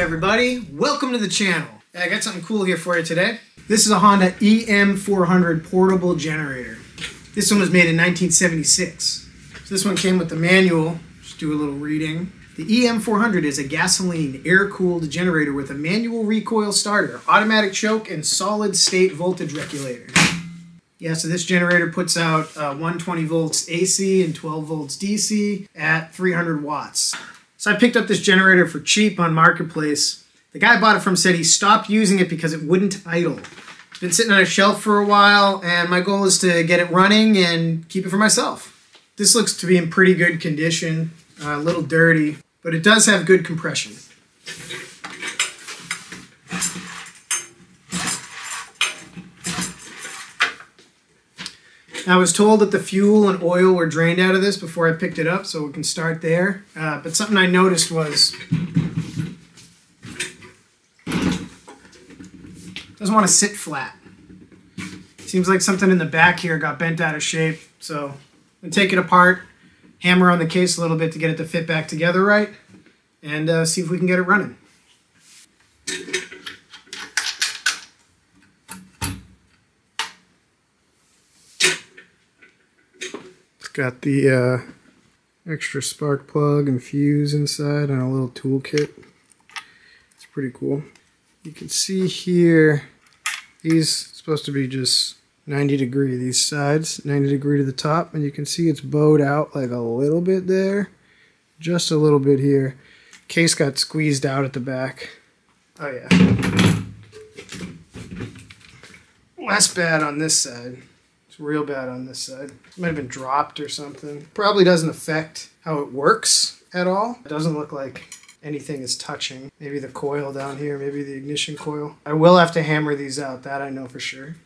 everybody? Welcome to the channel. I got something cool here for you today. This is a Honda EM400 portable generator. This one was made in 1976. So this one came with the manual. Just do a little reading. The EM400 is a gasoline air-cooled generator with a manual recoil starter, automatic choke, and solid-state voltage regulator. Yeah, so this generator puts out uh, 120 volts AC and 12 volts DC at 300 watts. So I picked up this generator for cheap on Marketplace. The guy I bought it from said he stopped using it because it wouldn't idle. It's been sitting on a shelf for a while, and my goal is to get it running and keep it for myself. This looks to be in pretty good condition, uh, a little dirty, but it does have good compression. I was told that the fuel and oil were drained out of this before I picked it up, so we can start there. Uh, but something I noticed was doesn't want to sit flat. Seems like something in the back here got bent out of shape, so I'm take it apart, hammer on the case a little bit to get it to fit back together right, and uh, see if we can get it running. Got the uh, extra spark plug and fuse inside and a little toolkit. It's pretty cool. You can see here, these supposed to be just 90 degree, these sides, 90 degree to the top, and you can see it's bowed out like a little bit there, just a little bit here. Case got squeezed out at the back. Oh yeah. Less bad on this side. Real bad on this side. It might have been dropped or something. Probably doesn't affect how it works at all. It doesn't look like anything is touching. Maybe the coil down here, maybe the ignition coil. I will have to hammer these out, that I know for sure.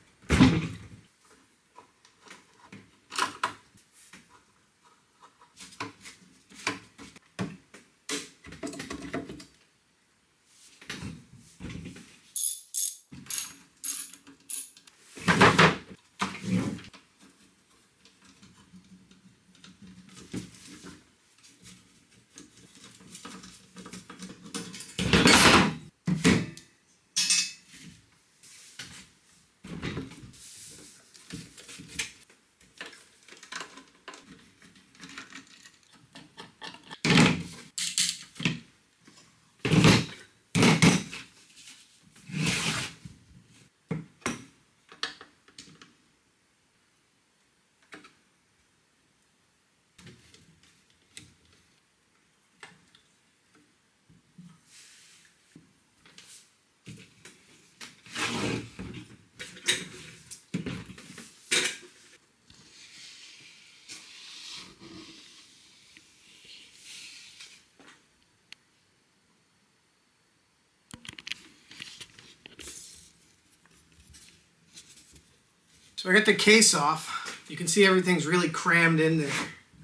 So I got the case off. You can see everything's really crammed in there.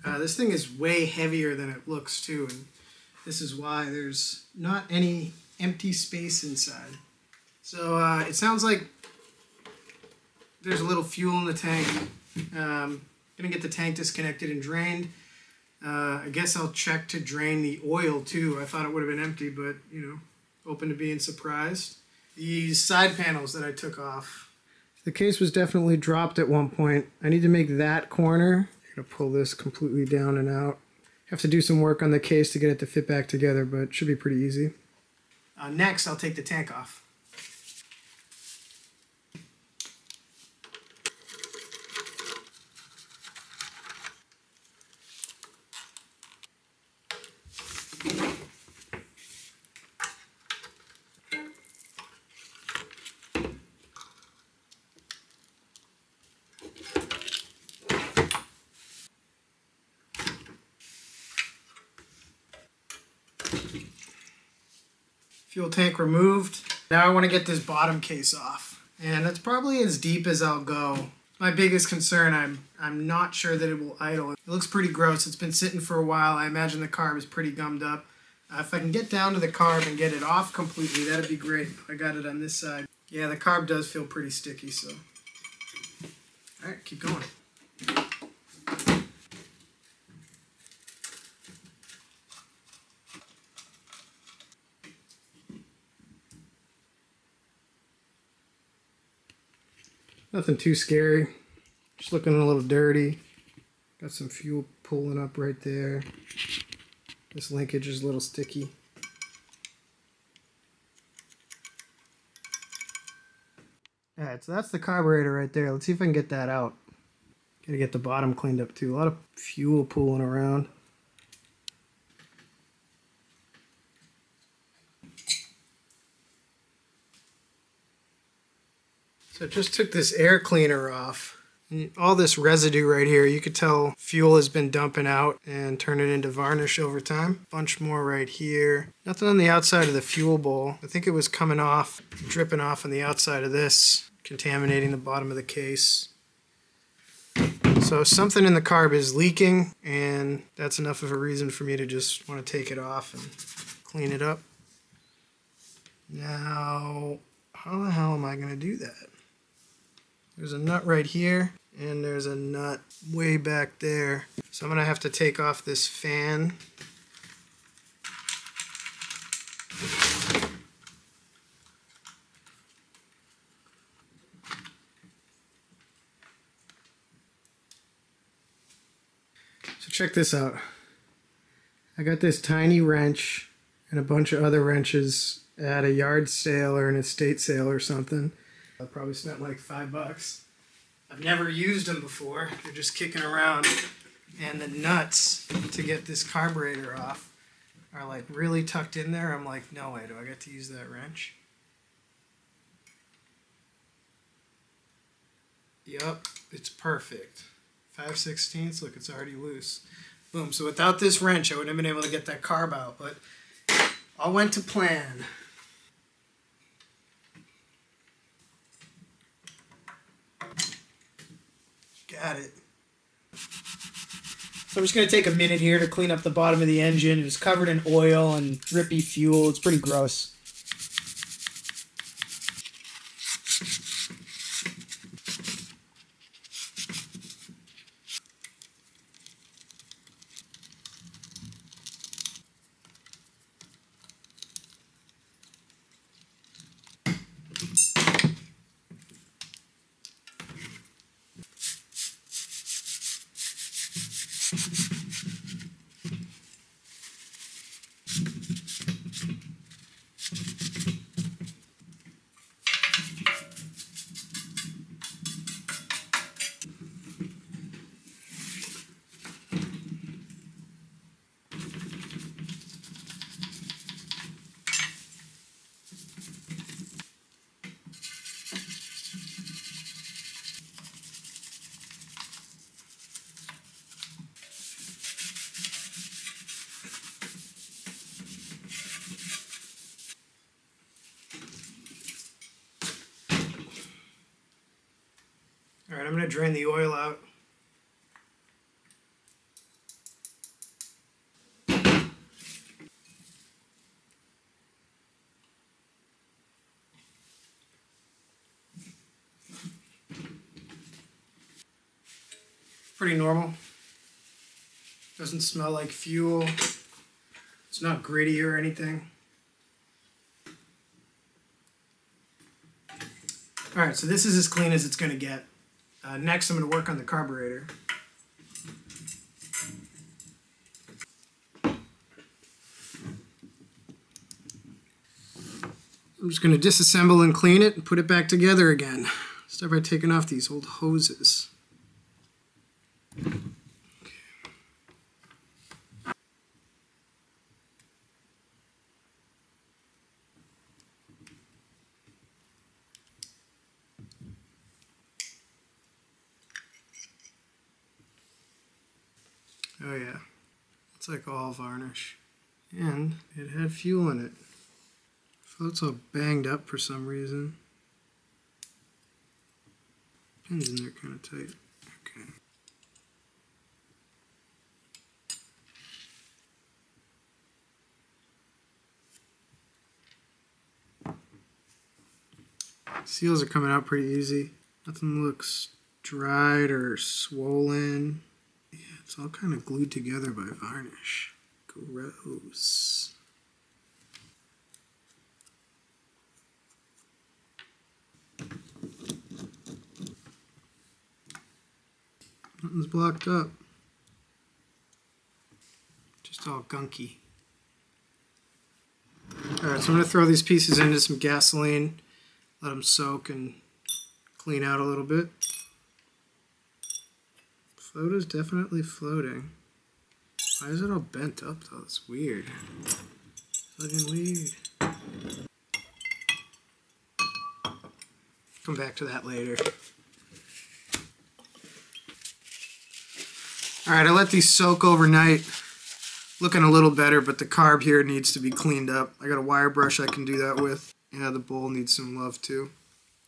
Uh, this thing is way heavier than it looks too, and this is why there's not any empty space inside. So uh, it sounds like there's a little fuel in the tank. Um, gonna get the tank disconnected and drained. Uh, I guess I'll check to drain the oil too. I thought it would have been empty, but you know, open to being surprised. These side panels that I took off the case was definitely dropped at one point. I need to make that corner. I'm gonna pull this completely down and out. Have to do some work on the case to get it to fit back together, but it should be pretty easy. Uh, next, I'll take the tank off. Fuel tank removed. Now I want to get this bottom case off. And that's probably as deep as I'll go. My biggest concern, I'm I'm not sure that it will idle. It looks pretty gross. It's been sitting for a while. I imagine the carb is pretty gummed up. Uh, if I can get down to the carb and get it off completely, that'd be great. I got it on this side. Yeah, the carb does feel pretty sticky, so. All right, keep going. Nothing too scary. Just looking a little dirty. Got some fuel pulling up right there. This linkage is a little sticky. Alright, so that's the carburetor right there. Let's see if I can get that out. Gotta get the bottom cleaned up too. A lot of fuel pooling around. So just took this air cleaner off. All this residue right here, you could tell fuel has been dumping out and turn it into varnish over time. Bunch more right here. Nothing on the outside of the fuel bowl. I think it was coming off, dripping off on the outside of this, contaminating the bottom of the case. So something in the carb is leaking and that's enough of a reason for me to just want to take it off and clean it up. Now, how the hell am I going to do that? There's a nut right here, and there's a nut way back there. So I'm going to have to take off this fan. So check this out. I got this tiny wrench and a bunch of other wrenches at a yard sale or an estate sale or something. I probably spent like five bucks. I've never used them before. They're just kicking around. And the nuts to get this carburetor off are like really tucked in there. I'm like, no way, do I get to use that wrench? Yup, it's perfect. 5 16ths, look, it's already loose. Boom, so without this wrench, I wouldn't have been able to get that carb out, but all went to plan. Got it. So I'm just going to take a minute here to clean up the bottom of the engine. It's covered in oil and drippy fuel. It's pretty gross. I'm going to drain the oil out. Pretty normal. Doesn't smell like fuel. It's not gritty or anything. All right, so this is as clean as it's going to get. Uh, next, I'm going to work on the carburetor. I'm just going to disassemble and clean it and put it back together again. Start by taking off these old hoses. Oh yeah, like all varnish. And it had fuel in it. Float's all banged up for some reason. Pins in there kind of tight. Okay. Seals are coming out pretty easy. Nothing looks dried or swollen. It's all kind of glued together by varnish. Gross. Nothing's blocked up. Just all gunky. Alright, so I'm going to throw these pieces into some gasoline, let them soak and clean out a little bit. Float is definitely floating. Why is it all bent up though? It's weird. Fucking weird. Come back to that later. Alright, I let these soak overnight. Looking a little better, but the carb here needs to be cleaned up. I got a wire brush I can do that with. Yeah, the bowl needs some love too.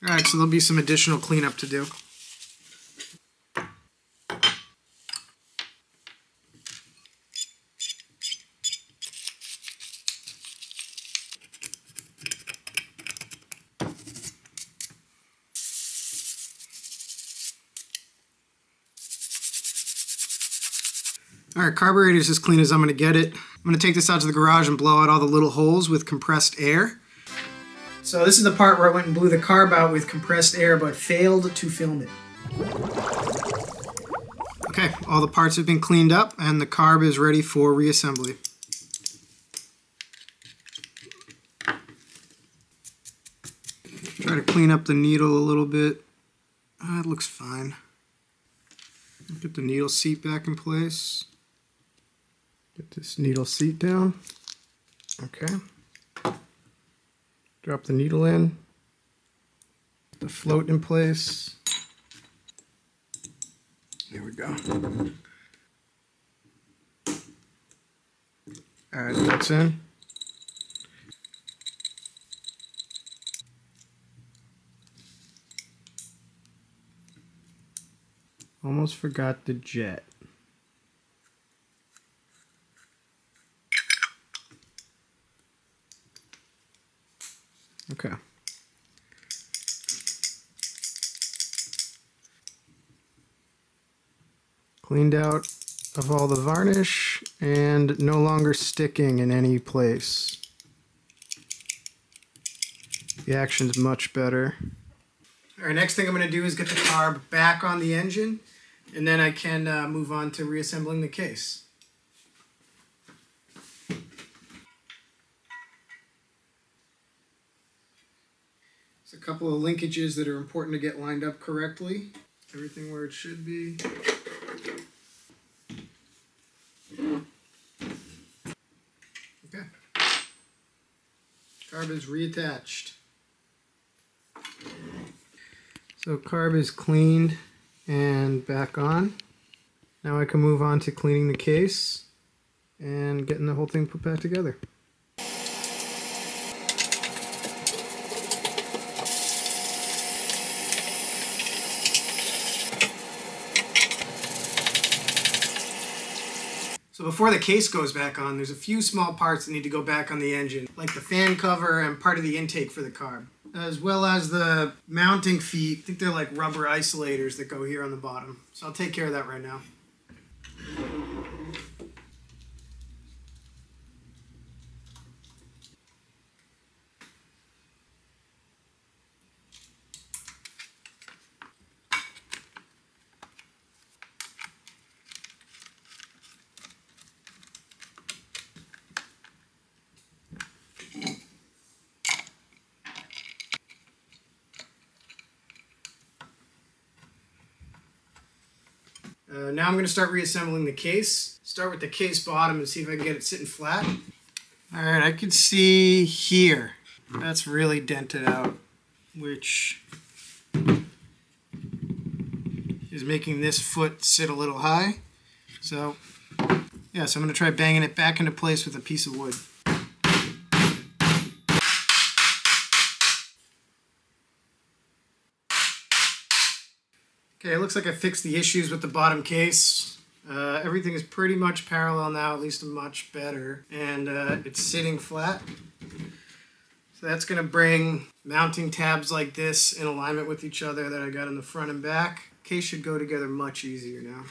Alright, so there'll be some additional cleanup to do. All right, carburetor is as clean as I'm gonna get it. I'm gonna take this out to the garage and blow out all the little holes with compressed air. So this is the part where I went and blew the carb out with compressed air, but failed to film it. Okay, all the parts have been cleaned up and the carb is ready for reassembly. Try to clean up the needle a little bit. Ah, it looks fine. Get the needle seat back in place. Get this needle seat down. Okay. Drop the needle in. The float in place. There we go. Alright, that's in. Almost forgot the jet. Okay. Cleaned out of all the varnish and no longer sticking in any place. The action's much better. All right, next thing I'm going to do is get the carb back on the engine, and then I can uh, move on to reassembling the case. Couple of linkages that are important to get lined up correctly. Everything where it should be. Okay. Carb is reattached. So carb is cleaned and back on. Now I can move on to cleaning the case and getting the whole thing put back together. So before the case goes back on, there's a few small parts that need to go back on the engine, like the fan cover and part of the intake for the carb, as well as the mounting feet. I think they're like rubber isolators that go here on the bottom. So I'll take care of that right now. Uh, now I'm going to start reassembling the case. Start with the case bottom and see if I can get it sitting flat. All right, I can see here. That's really dented out, which is making this foot sit a little high. So, yeah, so I'm going to try banging it back into place with a piece of wood. Okay, it looks like I fixed the issues with the bottom case. Uh, everything is pretty much parallel now, at least much better, and uh, it's sitting flat. So that's going to bring mounting tabs like this in alignment with each other that I got in the front and back. Case should go together much easier now.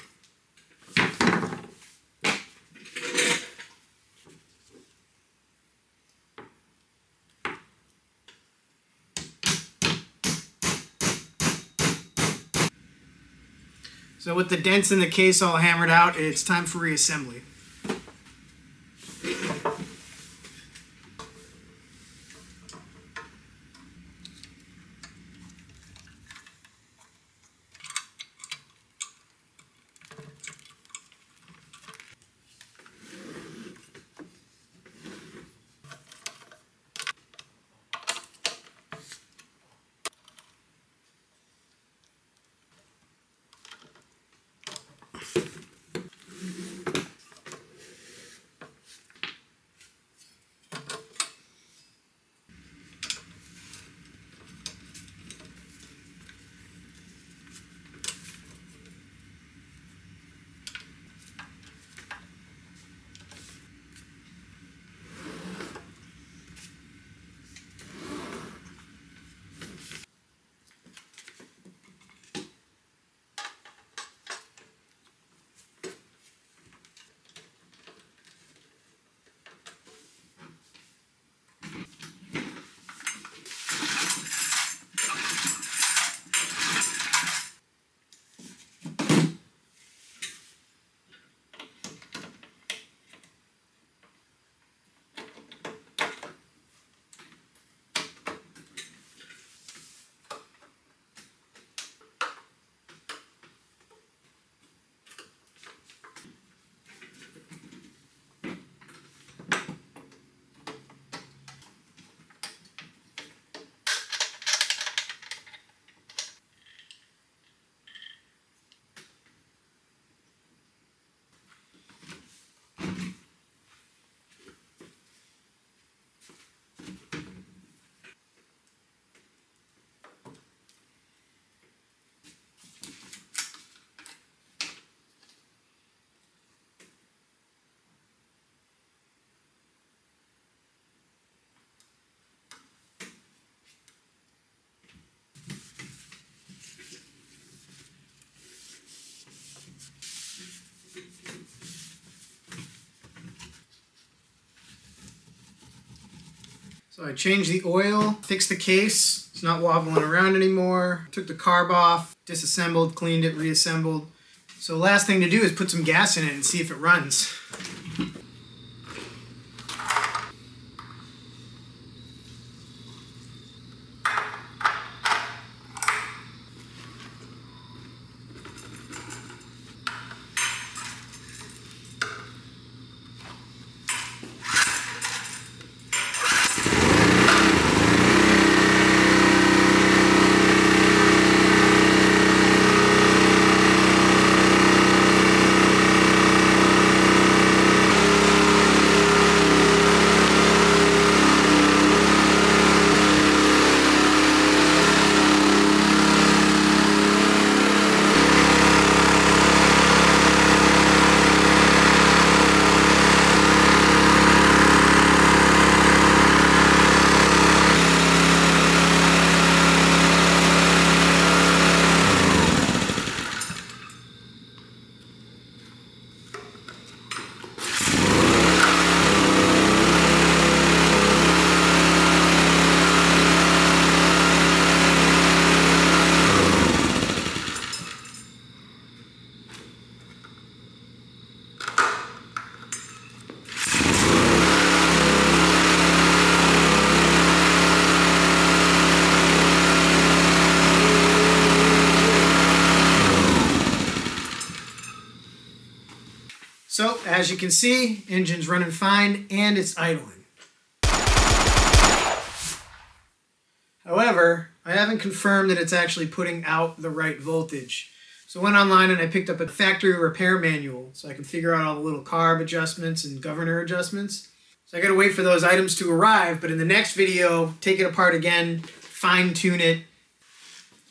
So with the dents in the case all hammered out, it's time for reassembly. So I changed the oil, fixed the case. It's not wobbling around anymore. Took the carb off, disassembled, cleaned it, reassembled. So last thing to do is put some gas in it and see if it runs. So, as you can see, engine's running fine and it's idling. However, I haven't confirmed that it's actually putting out the right voltage. So I went online and I picked up a factory repair manual so I can figure out all the little carb adjustments and governor adjustments. So I gotta wait for those items to arrive, but in the next video, take it apart again, fine tune it.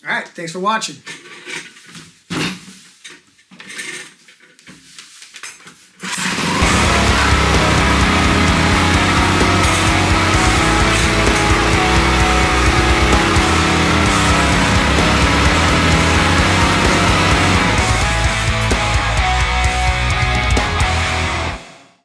All right, thanks for watching.